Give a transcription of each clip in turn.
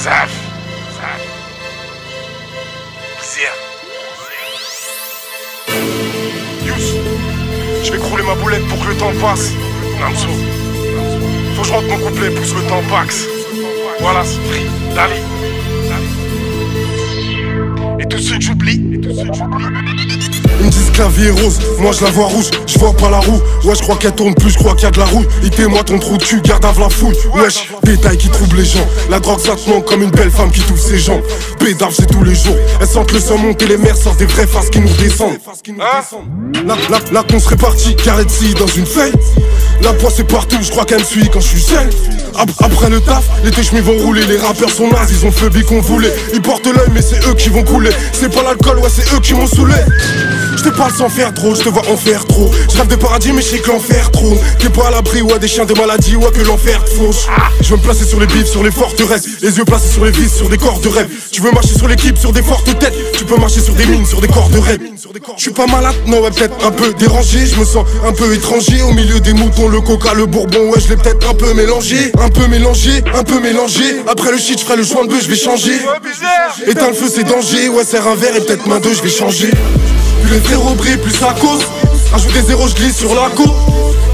Zaf. Zaf. Zia. Yous. Je vais crouler ma boulette pour que le temps passe. Namso. Faut que je rentre mon couplet, pousse le temps pax. Voilà, free. Dali. Tout ce que j'oublie. Et tout ce que j'oublie. Ils me disent que la vie est rose, moi je la vois rouge, je vois pas la roue. Ouais, je crois qu'elle tourne plus, je crois qu'il y a de la rouille. Itez-moi ton trou de cul, garde à la fouille. Wesh, détail qui trouble les gens. La drogue ça te comme une belle femme qui touche ses jambes. Pédave, c'est tous les jours. Elles sentent le sang monter, les mers sortent des vraies faces qui nous descendent. Là, là, là qu'on se répartit, si dans une feuille. La poisse c'est partout, je crois qu'elle me suit quand je suis seul. Ap- Après le taf, les téchmis vont rouler, les rappeurs sont nazes, ils ont phobie qu'on voulait. Ils portent l'œil, mais c'est eux qui vont couler. C'est pas l'alcool, ouais, c'est eux qui m'ont saoulé. Je te parle sans faire trop, je te vois en faire trop. Je rêve de paradis, mais je sais que l'enfer trône. T'es pas à l'abri, ouais, des chiens de maladie, ouais, que l'enfer te fauche. Je veux me placer sur les bifs, sur les forteresses. Les yeux placés sur les vis, sur des corps de rêve. Tu veux marcher sur l'équipe, sur des fortes têtes. Tu peux marcher sur des mines, sur des corps de rêve. Je suis pas malade, non, ouais, peut-être un peu dérangé. Je me sens un peu étranger au milieu des moutons. Le coca, le bourbon, ouais, je l'ai peut-être un peu mélangé. Un peu mélangé, un peu mélangé. Après le shit, je ferai le joint de bœuf, je vais changer. Éteins le feu, c'est danger. Ouais, serre un verre et peut-être main deux, je vais changer. Plus les zéros brillent, plus ça cause. Ajoute des zéros, je glisse sur la côte.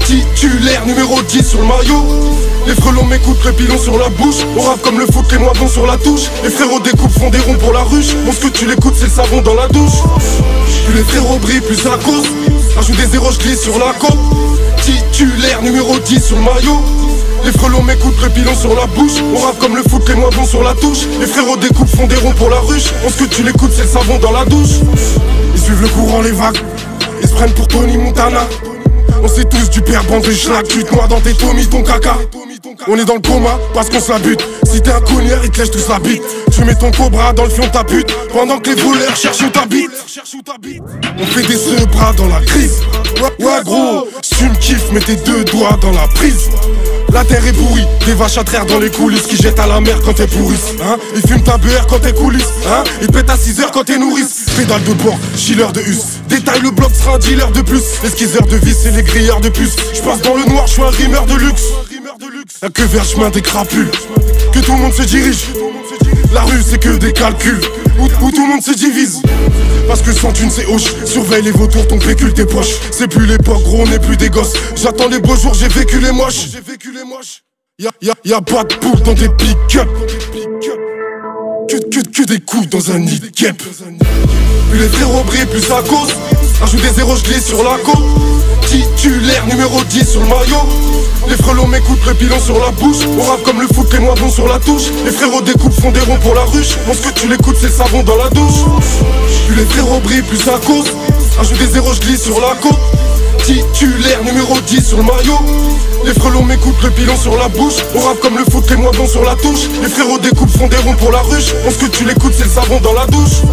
Titulaire numéro 10 sur le maillot. Les frelons m'écoutent, le pilon sur la bouche. On rappe comme le foot, les moi bons sur la touche. Les frérots découpent, font des ronds pour la ruche. Bon, ce que tu l'écoutes, c'est le savon dans la douche. Plus les zéros brillent, plus ça cause. Ajoute des zéros, je glisse sur la côte. Titulaire numéro 10 sur le maillot. Les frelons m'écoutent, le pilon sur la bouche. On rappe comme le foot, les moins bons sur la touche. Les frérots découpent, font des ronds pour la ruche. Bon, ce que tu l'écoutes, c'est le savon dans la douche. Ils suivent le courant, les vagues. Pour Tony Montana. On sait tous du père bande de schlag, tu te noies dans tes tomis, ton caca. On est dans le coma parce qu'on se la bute. Si t'es un cogneur, ils te lèchent tous la bite. Tu mets ton cobra dans le fion ta pute. Pendant que les voleurs cherchent où t'habites. On fait des bras dans la crise. Ouais, gros, si tu me kiffes, mets tes deux doigts dans la prise. La terre est pourrie, des vaches à traire dans les coulisses qui jettent à la mer quand t'es pourrisse. Hein Ils fument ta BR quand t'es coulisses. Hein Ils pètent à 6 heures quand t'es nourrice. Pédale de bord, chiller de hus. Détaille le bloc sera un dealer de plus. Esquisseurs de vis et les grilleurs de puces. J'passe dans le noir, j'suis un rimeur de luxe. Y'a que vers chemin des crapules. Que tout le monde se dirige. La rue c'est que des calculs. Où, où tout le monde se divise. Parce que sans thune c'est hoche. Surveille les vautours, ton pécule tes poches. C'est plus l'époque, gros, on n'est plus des gosses. J'attends les beaux jours, j'ai vécu les moches. Y'a, y'a, y'a pas de poule dans des pick-up. Que, que, que des coups dans un nid de guêpe. Plus les zéros brillent, plus ça cause. Ajoute des zéros, je glisse sur la côte. Titulaire numéro 10 sur le maillot. Les frelons m'écoutent, le pilon sur la bouche. On rappe comme le foot, les bons sur la touche. Les frérots découpent, font des ronds pour la ruche. Bon, ce que tu l'écoutes, c'est le savon dans la douche. Plus les zéros brillent, plus ça cause. Ajoute des zéros, je glisse sur la côte. Titulaire numéro 10 sur le maillot. Les frelons m'écoutent, le pilon sur la bouche. On rappe comme le foot, les bons sur la touche. Les frérots découpent, font des ronds pour la ruche. Bon, ce que tu l'écoutes, c'est le savon dans la douche.